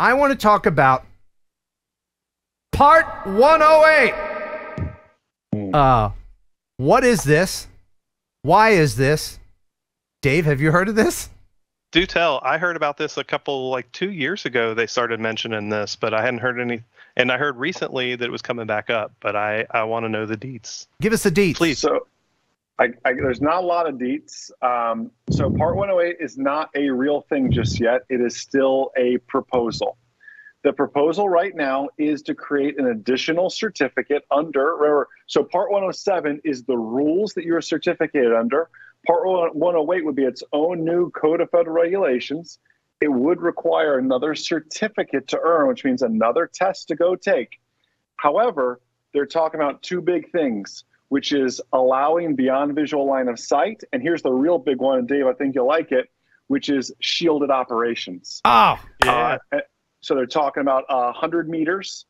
I want to talk about part 108. Uh, what is this? Why is this? Dave, have you heard of this? Do tell. I heard about this a couple, like two years ago. They started mentioning this, but I hadn't heard any. And I heard recently that it was coming back up, but I, I want to know the deets. Give us the deets. Please. So, I, I, there's not a lot of deets. Um, so, Part 108 is not a real thing just yet. It is still a proposal. The proposal right now is to create an additional certificate under. Remember, so Part 107 is the rules that you're certificated under. Part 108 would be its own new code of federal regulations. It would require another certificate to earn, which means another test to go take. However, they're talking about two big things, which is allowing beyond visual line of sight. And here's the real big one, and Dave, I think you'll like it, which is shielded operations. Oh, Yeah. Uh, so they're talking about uh, 100 meters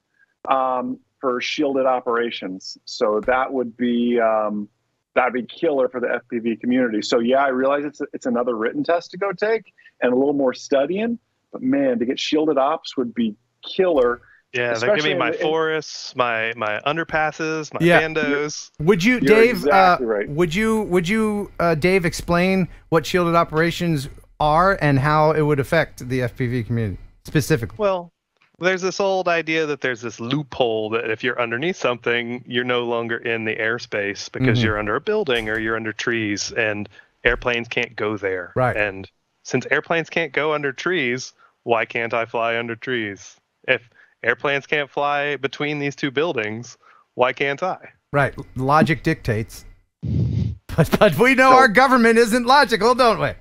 um, for shielded operations. So that would be um, that'd be killer for the FPV community. So yeah, I realize it's it's another written test to go take and a little more studying, but man, to get shielded ops would be killer. Yeah, they give especially me my in- in- forests, my my underpasses, my Yeah. bandos. would you, You're Dave? exactly uh, right. Would you, would you, uh, Dave, explain what shielded operations are and how it would affect the FPV community specifically? Well, there's this old idea that there's this loophole that if you're underneath something, you're no longer in the airspace because Mhm. you're under a building or you're under trees, and airplanes can't go there. Right. And since airplanes can't go under trees, why can't I fly under trees? If airplanes can't fly between these two buildings, why can't I? Right. Logic dictates. But, but we know So- our government isn't logical, don't we?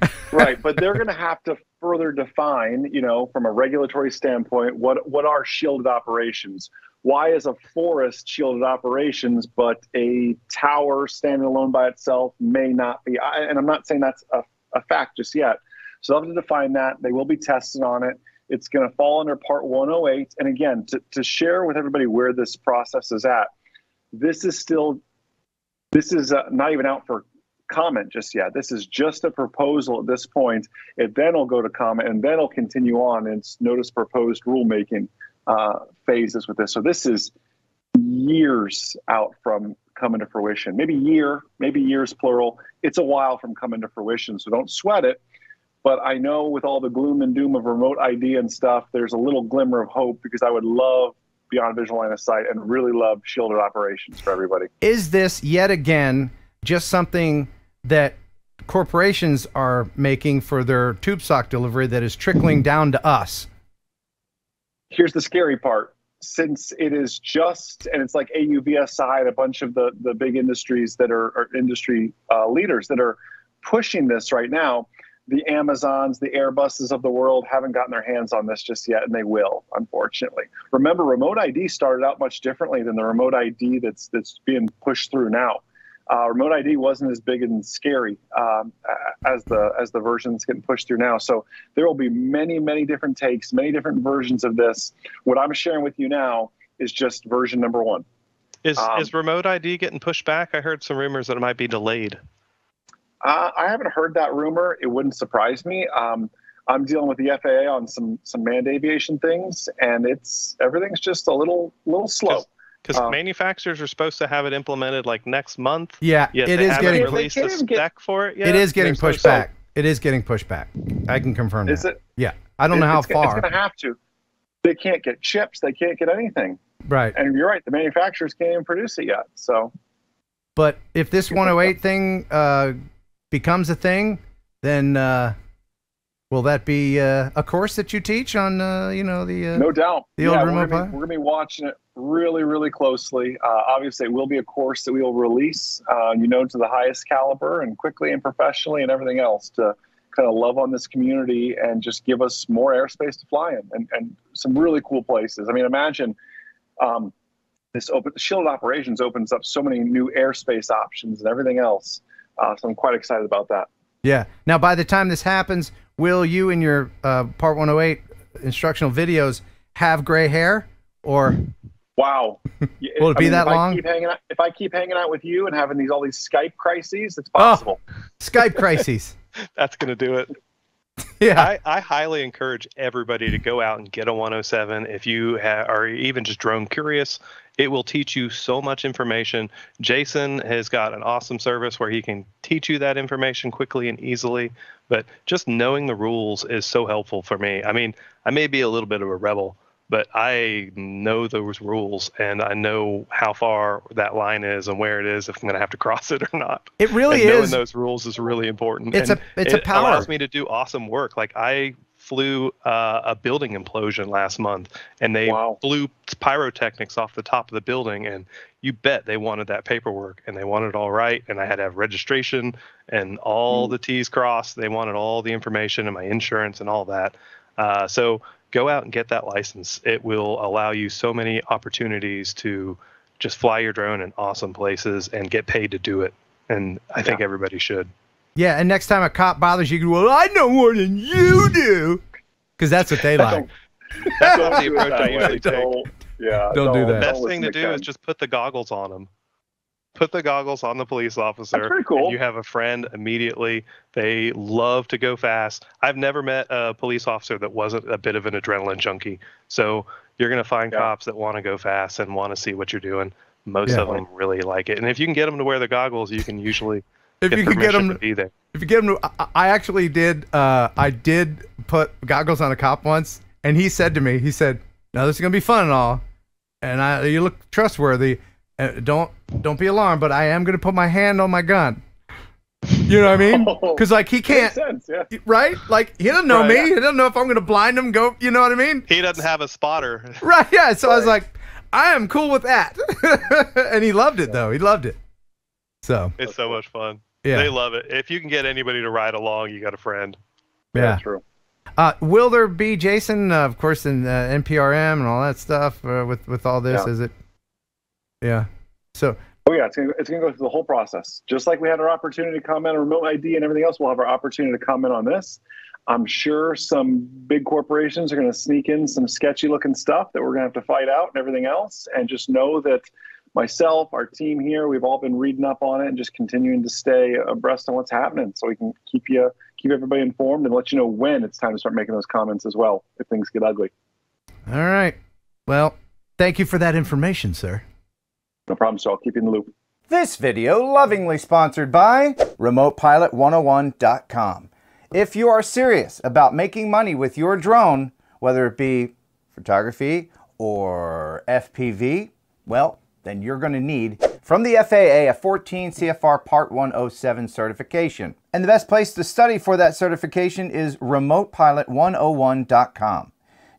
right but they're going to have to further define you know from a regulatory standpoint what what are shielded operations why is a forest shielded operations but a tower standing alone by itself may not be I, and i'm not saying that's a, a fact just yet so they'll have to define that they will be tested on it it's going to fall under part 108 and again to, to share with everybody where this process is at this is still this is uh, not even out for comment just yet. This is just a proposal at this point. It then will go to comment and then it'll continue on its notice proposed rulemaking uh, phases with this. So this is years out from coming to fruition. Maybe year, maybe years plural. It's a while from coming to fruition. So don't sweat it. But I know with all the gloom and doom of remote ID and stuff, there's a little glimmer of hope because I would love beyond visual line of sight and really love shielded operations for everybody. Is this yet again just something that corporations are making for their tube sock delivery that is trickling down to us? here's the scary part since it is just and it's like AUVSI and a bunch of the the big industries that are, are industry uh, leaders that are pushing this right now the amazons the airbuses of the world haven't gotten their hands on this just yet and they will unfortunately remember remote id started out much differently than the remote id that's that's being pushed through now uh, remote ID wasn't as big and scary um, as the as the version that's getting pushed through now. So there will be many many different takes, many different versions of this. What I'm sharing with you now is just version number one. Is Um, is remote ID getting pushed back? I heard some rumors that it might be delayed. Uh, I haven't heard that rumor. It wouldn't surprise me. Um, I'm dealing with the FAA on some some manned aviation things, and it's everything's just a little little slow. Because Um, manufacturers are supposed to have it implemented like next month. Yeah, Yet it they is getting released can't a even get- spec for it yet. it is getting There's no pushed spec. back. It is getting pushed back. I can confirm Is that. it? Yeah, I don't know how it's, far. It's going to have to. They can't get chips. They can't get anything. Right, And you're right. The manufacturers can't even produce it yet. So but if this 108 thing uh, becomes a thing, then uh, will that be uh, a course that you teach on? Uh, you know the. Uh, no doubt. the old remote we're gonna, be, we're gonna be watching it really, really closely. Uh, obviously, it will be a course that we will release, uh, you know, to the highest caliber and quickly and professionally and everything else to kind of love on this community and just give us more airspace to fly in and, and some really cool places. I mean, imagine um, this open shielded operations opens up so many new airspace options and everything else. Uh, so I'm quite excited about that. Yeah. Now, by the time this happens, will you in your uh, Part 108 instructional videos have gray hair, or Wow. Will it be that if I long? keep hanging out, if I keep hanging out with you and having these all these Skype crises, it's Oh. possible. Skype crises? That's gonna do it. Yeah. I, I highly encourage everybody to go out and get a 107 if you ha- are even just drone curious. It will teach you so much information. Jason has got an awesome service where he can teach you that information quickly and easily. But just knowing the rules is so helpful for me. I mean, I may be a little bit of a rebel, but I know those rules and I know how far that line is and where it is if I'm going to have to cross it or not. It really and knowing is. those rules is really important. It's and a- it's a power. it allows me to do awesome work. Like I flew uh, a building implosion last month, and they Wow. blew pyrotechnics off the top of the building, and you bet they wanted that paperwork, and they wanted it all right, and I had to have registration and all Hmm. the T's crossed. They wanted all the information and my insurance and all that. Uh, so go out and get that license. It will allow you so many opportunities to just fly your drone in awesome places and get paid to do it. And I think everybody should. Yeah, and next time a cop bothers you, you go, well, I know more than you do. Because that's what they like. That's Don't not the do approach I that way. usually take. Don't- Yeah. Don't do that. Best thing to do Ken. is just put the goggles on them. Put the goggles on the police officer. That's pretty cool. And you have a friend immediately. They love to go fast. I've never met a police officer that wasn't a bit of an adrenaline junkie. So you're going to find Yeah. cops that want to go fast and want to see what you're doing. Most Yeah. of them really like it. And if you can get them to wear the goggles, you can usually If get you could get permission them, to be there. if you get them, I, I actually did. Uh, I did put goggles on a cop once, and he said to me, he said, "Now this is gonna be fun and all, and I, you look trustworthy. Uh, don't don't be alarmed, but I am gonna put my hand on my gun. You know what I mean? Oh. Because like he can't, sense. Yeah. right? Like he doesn't know Right. me. He doesn't know if I'm gonna blind him. Go, you know what I mean? He doesn't have a spotter. Right? Yeah. So I was Right. like, I am cool with that, and he loved it though. He loved it. So It's so much fun. Yeah, They love it. If you can get anybody to ride along, you got a friend. yeah. True. Uh, will there be Jason, uh, of course, in uh, NPRM and all that stuff uh, with with all this? Yeah. Is it? Yeah. So Oh yeah, it's gonna, it's gonna go through the whole process. Just like we had our opportunity to comment on remote ID and everything else, we'll have our opportunity to comment on this. I'm sure some big corporations are gonna sneak in some sketchy looking stuff that we're gonna have to fight out and everything else. And just know that myself, our team here, we've all been reading up on it and just continuing to stay abreast on what's happening, so we can keep you keep everybody informed and let you know when it's time to start making those comments as well if things get ugly. all right. Well, thank you for that information, sir. No problem. So I'll keep you in the loop. This video lovingly sponsored by RemotePilot101.com. If you are serious about making money with your drone, whether it be photography or FPV, well, then you're going to need from the FAA a 14 CFR Part 107 certification. And the best place to study for that certification is RemotePilot101.com.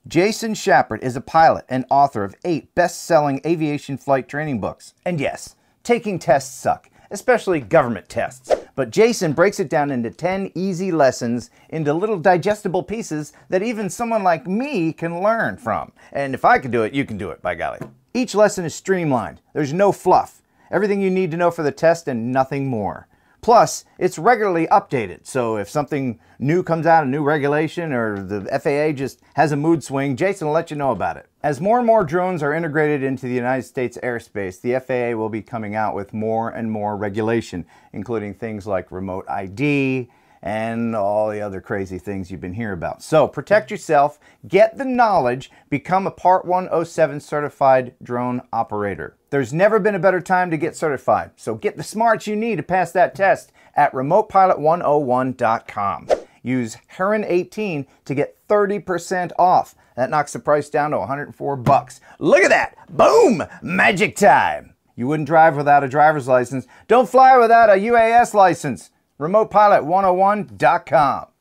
Jason Schappert is a pilot and author of eight best selling aviation flight training books. And yes, taking tests suck, especially government tests. But Jason breaks it down into 10 easy lessons into little digestible pieces that even someone like me can learn from. And if I can do it, you can do it, by golly. Each lesson is streamlined, there's no fluff. Everything you need to know for the test and nothing more. Plus, it's regularly updated, so if something new comes out, a new regulation, or the FAA just has a mood swing, Jason will let you know about it. As more and more drones are integrated into the United States airspace, the FAA will be coming out with more and more regulation, including things like remote ID and all the other crazy things you've been hearing about. So protect yourself, get the knowledge, become a Part 107 certified drone operator. There's never been a better time to get certified, so get the smarts you need to pass that test at remotepilot101.com. Use Heron18 to get 30% off. That knocks the price down to 104 bucks. Look at that! Boom! Magic time! You wouldn't drive without a driver's license. Don't fly without a UAS license. RemotePilot101.com.